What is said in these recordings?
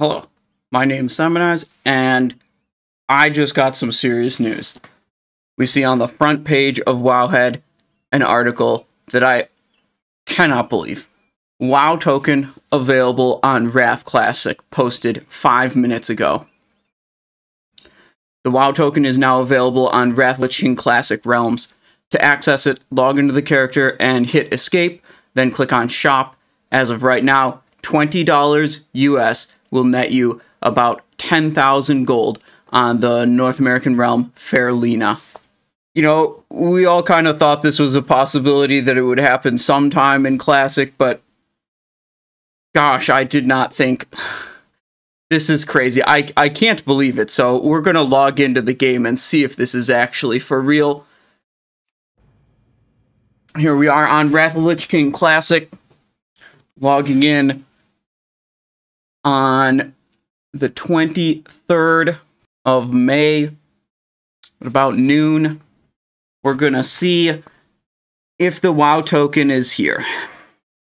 Hello, my name name's Simonize, and I just got some serious news. We see on the front page of Wowhead an article that I cannot believe. WoW token available on Wrath Classic, posted five minutes ago. The WoW token is now available on Wrath Lich Classic Realms. To access it, log into the character and hit escape, then click on shop. As of right now, $20 US will net you about 10,000 gold on the North American realm Faerlina. You know, we all kind of thought this was a possibility that it would happen sometime in Classic, but gosh, I did not think. This is crazy. I, I can't believe it. So we're going to log into the game and see if this is actually for real. Here we are on Wrath of Lich King Classic. Logging in on the 23rd of May at about noon. We're going to see if the WoW token is here.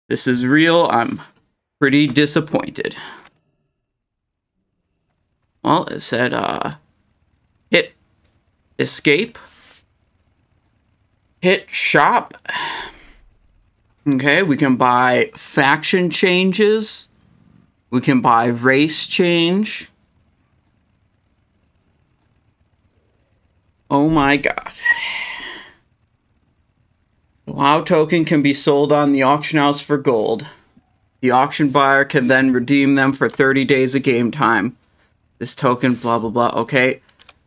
This is real. I'm pretty disappointed. Well, it said, uh, hit escape, hit shop. Okay, we can buy faction changes. We can buy race change. Oh my god. WoW token can be sold on the auction house for gold. The auction buyer can then redeem them for 30 days of game time. This token, blah, blah, blah. Okay.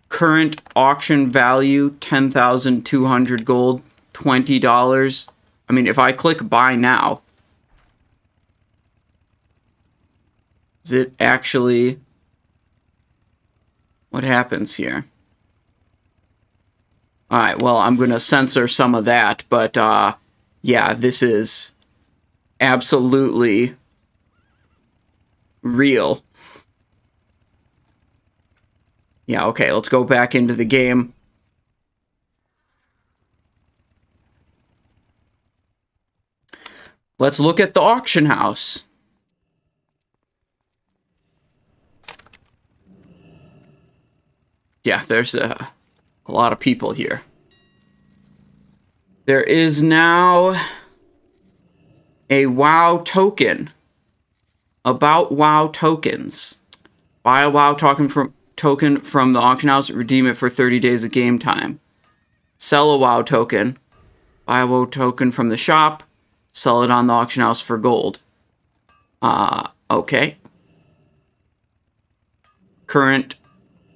Current auction value 10,200 gold, $20. I mean, if I click buy now, is it actually. What happens here? Alright, well, I'm going to censor some of that, but, uh, yeah, this is absolutely real. Yeah, okay, let's go back into the game. Let's look at the auction house. Yeah, there's a, a lot of people here. There is now a WoW token. About WoW tokens. Buy a WoW token from token from the auction house, redeem it for 30 days of game time. Sell a WoW token. Buy a WoW token from the shop. Sell it on the auction house for gold. Uh, okay. Current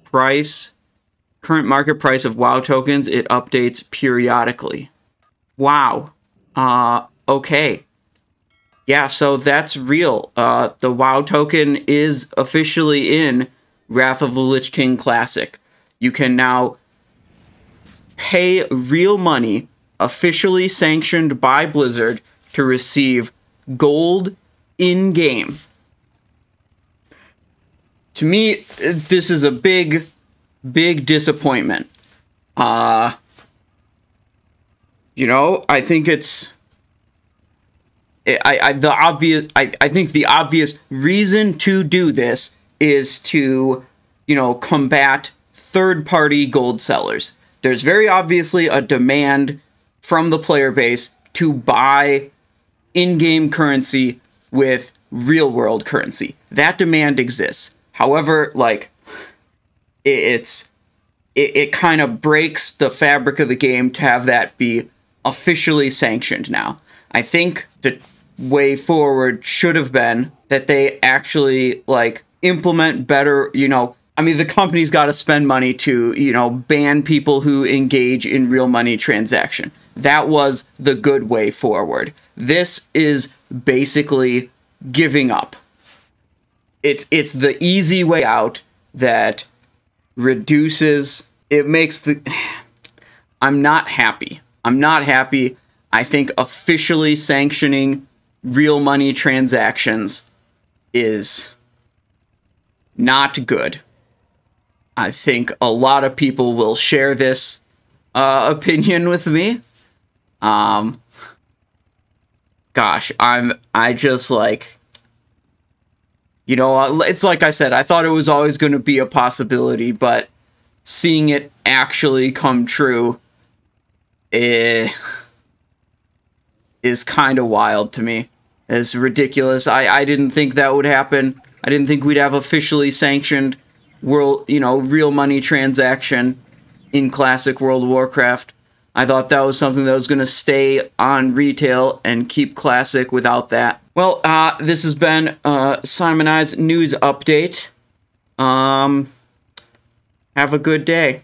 price. Current market price of WoW tokens, it updates periodically. Wow. Uh, okay. Yeah, so that's real. Uh, the WoW token is officially in Wrath of the Lich King Classic. You can now pay real money, officially sanctioned by Blizzard, to receive gold in game. To me, this is a big, big disappointment. Uh, you know, I think it's I, I the obvious I, I think the obvious reason to do this is to you know combat third party gold sellers. There's very obviously a demand from the player base to buy in-game currency with real world currency. That demand exists. However like it's it, it kind of breaks the fabric of the game to have that be officially sanctioned now i think the way forward should have been that they actually like implement better, you know, I mean the company's got to spend money to, you know, ban people who engage in real money transaction. That was the good way forward. This is basically giving up. It's it's the easy way out that reduces it makes the I'm not happy. I'm not happy. I think officially sanctioning real money transactions is not good. I think a lot of people will share this uh, opinion with me. Um, gosh, I'm I just like, you know, it's like I said, I thought it was always going to be a possibility, but seeing it actually come true eh, is kind of wild to me. It's ridiculous. I, I didn't think that would happen. I didn't think we'd have officially sanctioned world, you know, real money transaction in classic World of Warcraft. I thought that was something that was going to stay on retail and keep classic without that. Well, uh, this has been uh, Simonize news update. Um, have a good day.